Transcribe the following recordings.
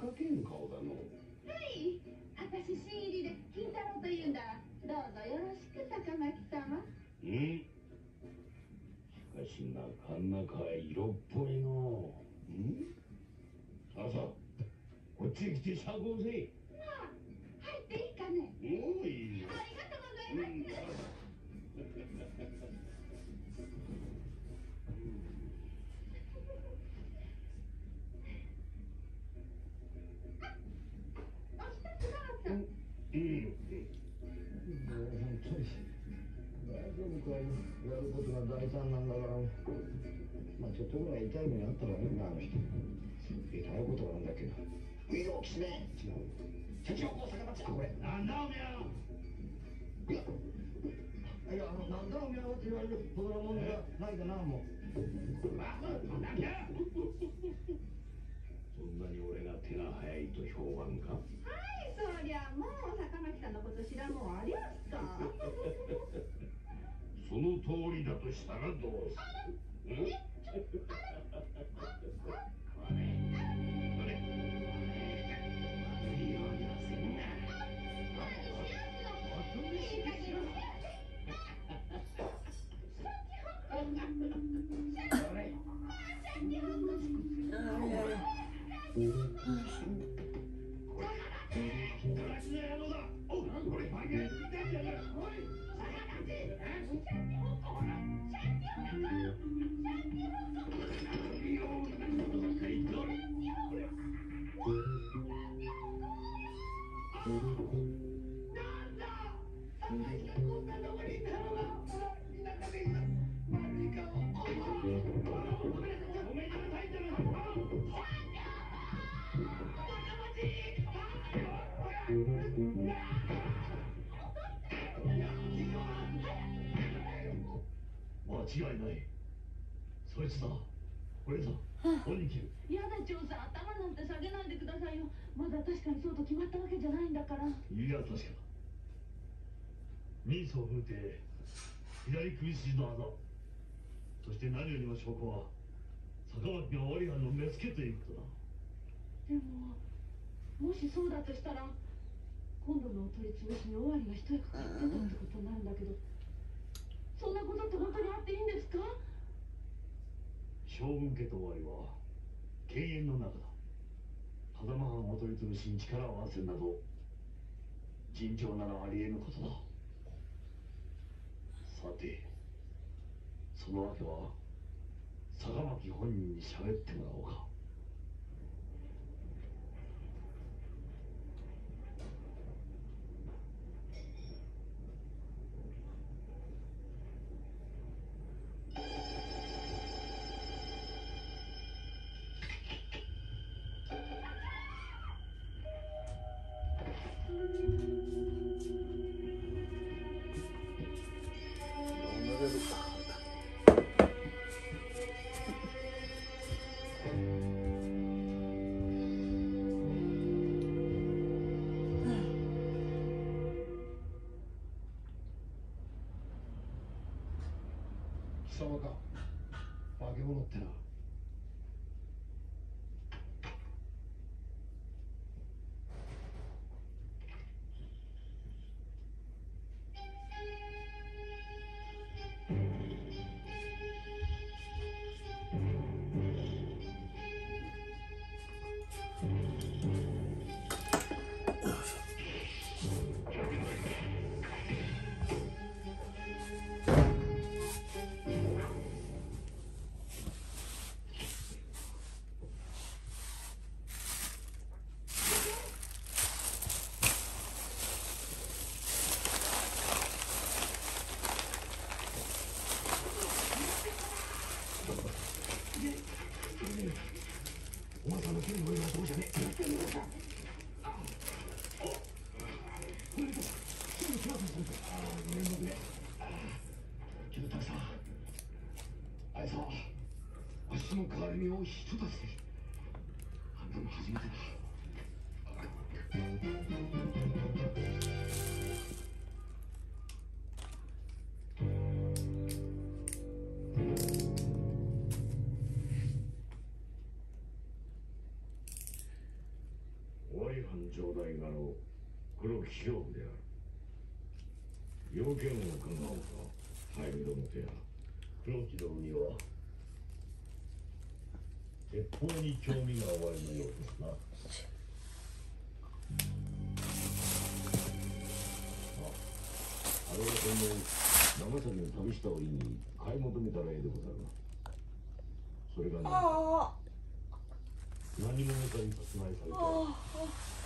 かけん顔だのはい私新入りで金太郎というんだ。どうぞよろしく高巻様うん？しかしなかなか色っぽいの。うん？さあさあこっちへ来てせい。まあ入っていいかね。おいありがとうございます、おうん大丈夫かよやることが大胆なんだからまあちょっとぐらい痛い目にあったらいいなあの人痛いことなんだけどウィローキスメ違う社長大阪町だこれなんだおめえいやいやあのなんだおめえはって言われるほどのもんじゃないかなもうまあなんだそんなに俺が手が早いと評判か？そりゃもう坂巻さんのこと知らんもんありゃすか？その通りだとしたらどうする？からおい逆立てほらいこれだ鬼切る。やだ長さん頭なんて下げないでくださいよ。まだ確かにそうと決まったわけじゃないんだから。いや確かだ。ミーソを踏んて左首筋のあざ。そして何よりも証拠は坂巻がオリガンの目付けということだ。でももしそうだとしたら今度のお取り潰しに尾張が一役買ってたってことになるんだけど。そんなことって本当にあっていいんですか？将軍家と尾張は犬猿の中だ。狭間藩を取り潰しに力を合わせるなど尋常ならありえぬことだ。さてその訳は坂巻本人に喋ってもらおうか。貴様か。化け物ってな。おそあおっけどさんあいつはしの代わりにを一つあんたも初めてだ張藩城代家老黒木兵部である要件を伺おうか早見殿とや黒木殿には鉄砲に興味がおあ。りのようですなあれはその長崎の旅した折に買い求めたらええでござるなそれがね何者かに殺害された後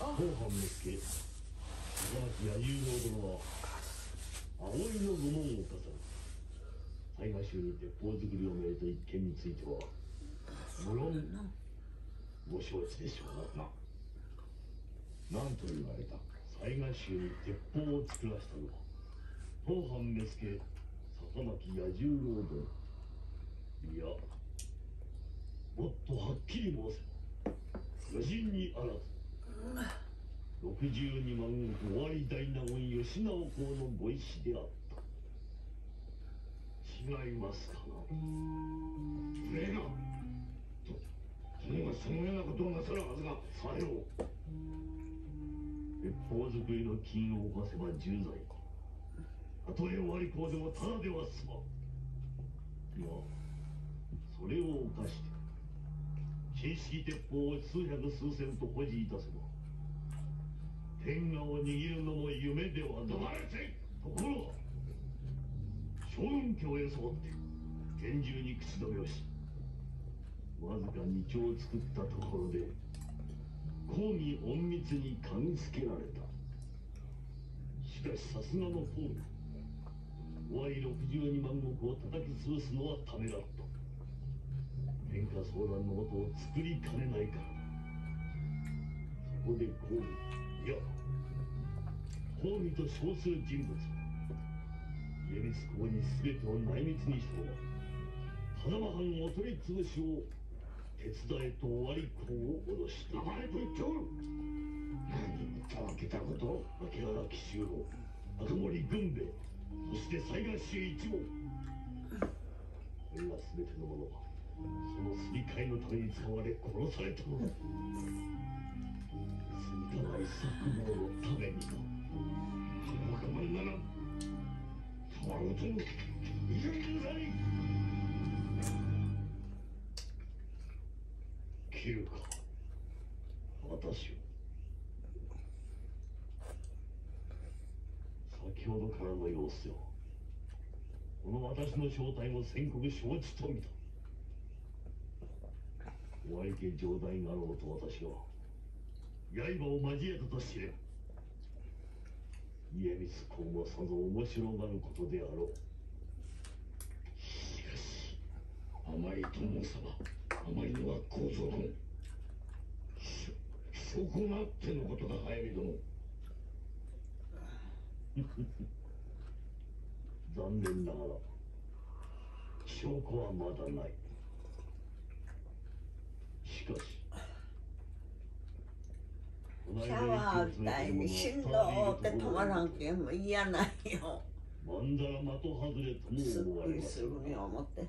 半目付高松彌十郎殿は葵の御門を飾る雑賀衆に鉄砲作りを命じた一件については無論ご承知でしょうなななんと言われた雑賀衆に鉄砲を作らしたのは当藩目付笹巻彌十郎殿いやもっとはっきり申せ。ば余人にあらず62万石尾張大納言吉直公のご意志であった違いますかな無礼なと殿がそのようなことをなさるはずがさよう鉄砲作りの金を犯せば重罪たとえ尾張公でもただでは済まんがそれを犯して新式鉄砲を数百数千と保持いたせば天下を握るのも夢では止なまれせところが将軍家を装って厳重に口止めをしわずか二丁を作ったところで公儀隠密に嗅ぎつけられた。しかしさすがの公儀尾張62万石を叩き潰すのはためらった。天下騒乱のことを作りかねないか。らそこで公儀いや公儀と称する人物家光公に全てを内密にしても花間藩を取り潰しを手伝えと尾張公を脅した黙れと言っておる。何たわけたこと秋原紀州郎赤森軍兵衛そして雑賀衆一門これら全ての者はそのすり替えのために使われ殺されたのだ罪たない策謀のためになその若者なら触るともいけるさに切るか私を先ほどからの様子よ。この私の正体も宣告承知と見た。相手城代家老と私は。刃を交えたと知れ家光公もさぞ面白がることであろう。しかしあまりと申さばあまりのは構造君し証拠があってのことだ早見殿 残念ながら証拠はまだないしかし。シャワーみたいに振動って止まらんけんもう嫌ないよ。まんざら的外れとすっも思われますくりするに思って。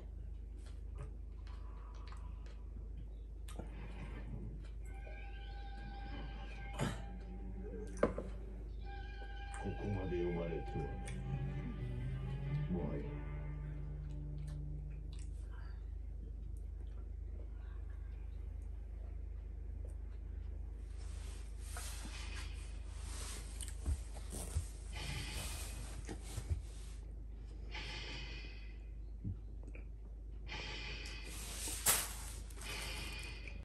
ここまで読まれては